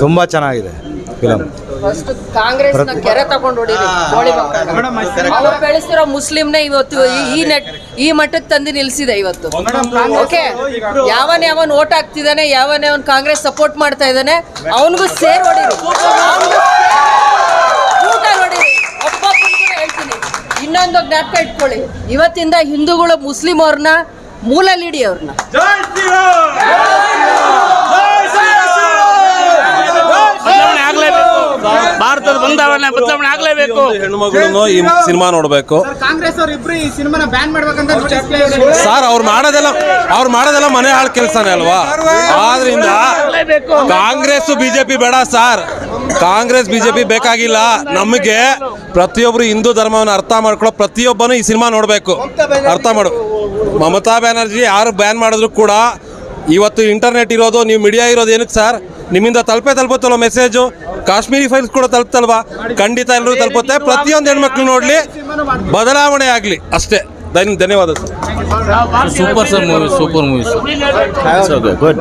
ತುಂಬ ಚೆನ್ನಾಗಿದೆ film first Congress ಕೆರೆ ತಗೊಂಡು ಬೆಳೆಸ್ತಿರೋ ಮುಸ್ಲಿಂನೇ ಇವತ್ತು ಈ- ನೆಟ್ ಈ ಮಟ್ಟಕ್ಕೆ ತಂದು ನಿಲ್ಸಿದೆ ಇವತ್ತು. ಓಕೆ. ಯಾವನ್ ಯಾವನ್ ಓಟ್ ಹಾಕ್ತಿದ್ದಾನೆ ಯಾವನ್ ಯಾವನ್ ಕಾಂಗ್ರೆಸ್ ಸಪೋರ್ಟ್ ಮಾಡ್ತಾ ಇದ್ದಾನೆ ಅವನಿಗೂ ಸೇರ್ ಹೊಡೀರಿ. ಹೇಳ್ತೀನಿ. ಇನ್ನೊಂದು ಜ್ಞಾಪಕ ಇಟ್ಕೊಳ್ಳಿ. ಇವತ್ತಿಂದ ಹಿಂದೂಗಳು ಮುಸ್ಲಿಂ ಅವ್ರನ್ನ ಮೂಲಲ್ಲಿಡಿ ಅವ್ರನ್ನ ಬದಲಾವಣೆ ಆಗ್ಲೇಬೇಕು ಭಾರತದ ಬದಲಾವಣೆ ಬದಲಾವಣೆ ಆಗ್ಲೇಬೇಕು. ಹೆಣ್ಮಗಳು ಈ ಸಿನಿಮಾ ನೋಡ್ಬೇಕು ಕಾಂಗ್ರೆಸ್ ಅವ್ರು ಇಬ್ರು ಈ ಸಿನಿಮಾನ ಬ್ಯಾನ್ ಮಾಡ್ಬೇಕಂತ ಸರ್ ಅವ್ರು ಮಾಡೋದೆಲ್ಲ ಅವ್ರು ಮಾಡೋದೆಲ್ಲ ಮನೆ ಹಾಳು ಕೆಲಸನೇ ಅಲ್ವಾ? ಆದ್ರಿಂದ ಕಾಂಗ್ರೆಸ್ ಬಿಜೆಪಿ ಬೇಡ ಸರ್. ಕಾಂಗ್ರೆಸ್ ಬಿಜೆಪಿ ಬೇಕಾಗಿಲ್ಲ. ನಮಗೆ ಪ್ರತಿಯೊಬ್ರು ಹಿಂದೂ ಧರ್ಮವನ್ನು ಅರ್ಥ ಮಾಡ್ಕೊಳ್ಳೋ ಪ್ರತಿಯೊಬ್ಬನು ಈ ಸಿನಿಮಾ ನೋಡಬೇಕು. ಅರ್ಥ ಮಾಡು. ಮಮತಾ ಬ್ಯಾನರ್ಜಿ ಯಾರು ಬ್ಯಾನ್ ಮಾಡಿದ್ರು ಕೂಡ ಇವತ್ತು ಇಂಟರ್ನೆಟ್ ಇರೋದು ನೀವು ಮೀಡಿಯಾ ಇರೋದು ಏನಕ್ಕೆ ಸರ್ ನಿಮ್ಮಿಂದ ತಲುಪೇ ತಲುಪುತ್ತಲ್ಲ ಮೆಸೇಜು ಕಾಶ್ಮೀರಿ ಫೈಲ್ಸ್ ಕೂಡ ತಲುಪ್ತಲ್ವಾ ಖಂಡಿತ ಎಲ್ಲರೂ ತಲುಪುತ್ತೆ. ಪ್ರತಿಯೊಂದು ಹೆಣ್ಮಕ್ಳು ನೋಡಲಿ ಬದಲಾವಣೆ ಆಗಲಿ ಅಷ್ಟೇ. ಧನ್ಯ ಧನ್ಯವಾದ sir super sir movie super movie good